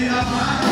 Yeah.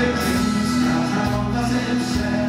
Nothing, it nothing,